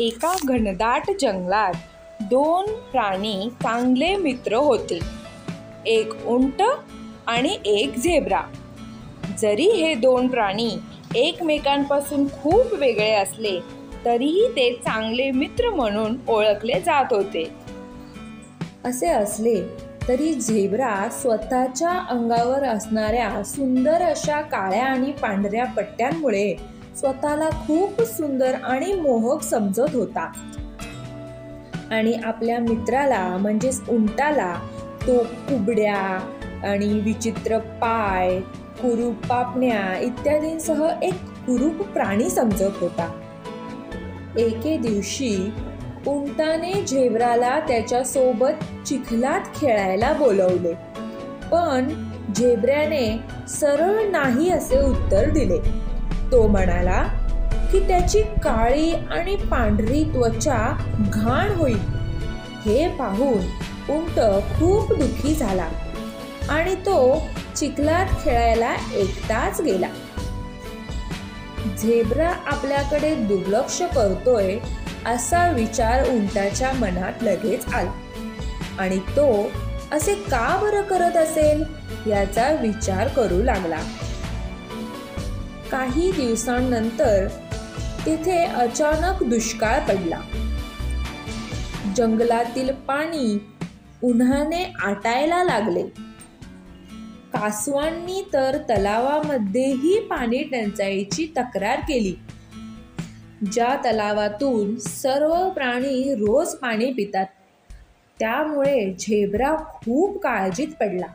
एका घनदाट जंगलात दोन प्राणी चांगले मित्र होते. एक उंट आणि एक झेब्रा. जरी हे दोन प्राणी एकमेकांपासून खूप वेगळे असले तरीही ते चांगले मित्र म्हणून ओळखले जात होते. असे असले तरी झेब्रा स्वतःच्या अंगावर असणाऱ्या सुंदर अशा काळ्या आणि पांढऱ्या पट्ट्यांमुळे स्वतःला खूप सुंदर आणि मोहक समजत होता. आणि आपल्या मित्राला म्हणजेच उंटाला तो कुबड्या आणि विचित्र पाय कुरूप पापण्या इत्यादींसह एक कुरूप प्राणी समजत होता. एके दिवशी उंटाने झेब्राला त्याच्या सोबत चिखलात खेळायला बोलवले. पण झेब्र्याने सरळ नाही असे उत्तर दिले. तो म्हणाला की त्याची काळी आणि पांढरी त्वचा घाण होईल. हे पाहून उंट खूप दुःखी झाला आणि तो चिखलात खेळायला एकटाच गेला. झेब्रा आपल्याकडे दुर्लक्ष करतोय असा विचार उंटाच्या मनात लगेच आला. आणि तो असे का बरं करत असेल याचा विचार करू लागला. काही दिवसांनंतर तिथे अचानक दुष्काळ पडला. जंगलातील पाणी उन्हाने आटायला लागले. कासवांनी तर तलावामध्येही पाणी टंचाईची तक्रार केली. ज्या तलावातून सर्व प्राणी रोज पाणी पितात त्यामुळे झेब्रा खूप काळजीत पडला.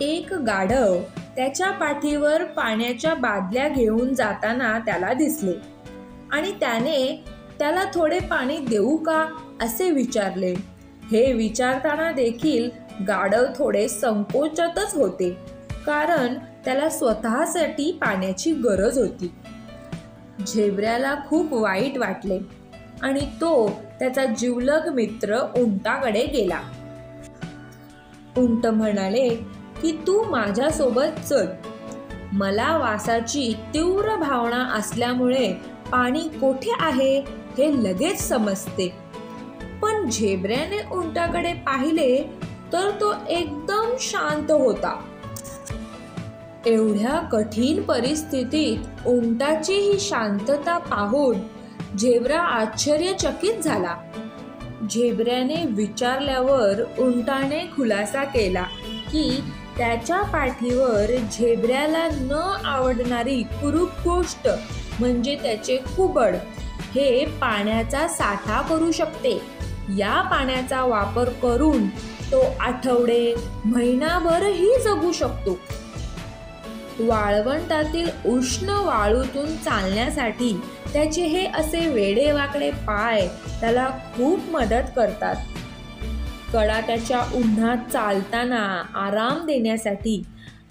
एक गाढव त्याच्या पाठीवर पाण्याच्या बादल्या घेऊन जाताना त्याला दिसले. आणि त्याने त्याला थोडे पाणी देऊ का असे विचारले. हे विचारताना देखील गाढव थोडे संकोचतच होते कारण त्याला स्वतःसाठी पाण्याची गरज होती. झेबऱ्याला खूप वाईट वाटले आणि तो त्याचा जिवलग मित्र उंटाकडे गेला. उंट म्हणाले की तू माझ्यासोबत चल मला वासाची तीव्र भावना असल्यामुळे पाणी कोठे आहे हे लगेच समजते. पण झेब्र्याने उंटाकडे पाहिले तर तो एकदम शांत होता. एवढ्या कठीण परिस्थितीत उंटाची ही शांतता पाहून झेब्रा आश्चर्यचकित झाला. झेब्र्याने विचारल्यावर उंटाने खुलासा केला की त्याच्या पाठीवर झेब्र्याला न आवडणारी कुरूप गोष्ट म्हणजे त्याचे कुबड. हे पाण्याचा साठा करू शकते. या पाण्याचा वापर करून तो आठवडे महिनाभरही जगू शकतो. वाळवंटातील उष्ण वाळूतून चालण्यासाठी त्याचे हे असे वेडेवाकडे पाय त्याला खूप मदत करतात. कडाक्याच्या उन्हात चालताना आराम देण्यासाठी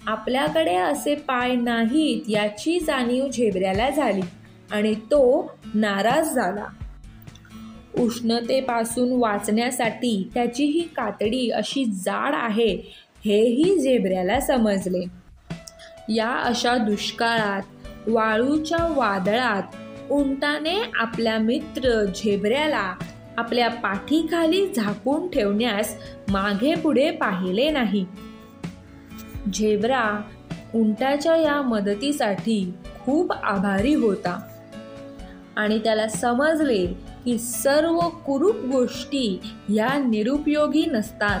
आपल्याकडे असे पाय नाहीत याची जाणीव झेबऱ्याला झाली आणि तो नाराज झाला. उष्णतेपासून वाचण्यासाठी त्याची ही कातडी अशी जाड आहे हेही झेबऱ्याला समजले. या अशा दुष्काळात वाळूच्या वादळात उंटाने आपल्या मित्र झेबऱ्याला आपल्या पाठीखाली झाकून ठेवण्यास मागे पुढे पाहिले नाही. झेब्रा उंटाच्या या मदतीसाठी खूप आभारी होता. आणि त्याला समजले की सर्व कुरूप गोष्टी ह्या निरुपयोगी नसतात.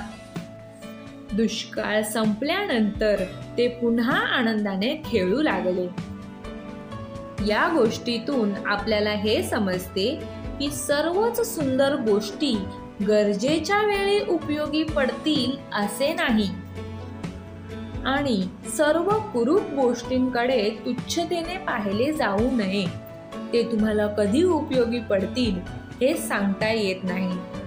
दुष्काळ संपल्यानंतर ते पुन्हा आनंदाने खेळू लागले. या गोष्टीतून आपल्याला हे समजते की सर्वच सुंदर गोष्टी गरजेच्या वेळी उपयोगी पडतील असे नाही. आणि सर्व कुरूप गोष्टींकडे तुच्छतेने पाहिले जाऊ नये. ते तुम्हाला कधी उपयोगी पडतील हे सांगता येत नाही.